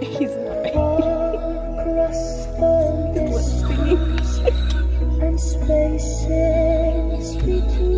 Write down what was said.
He's not. He was singing. and spaces between.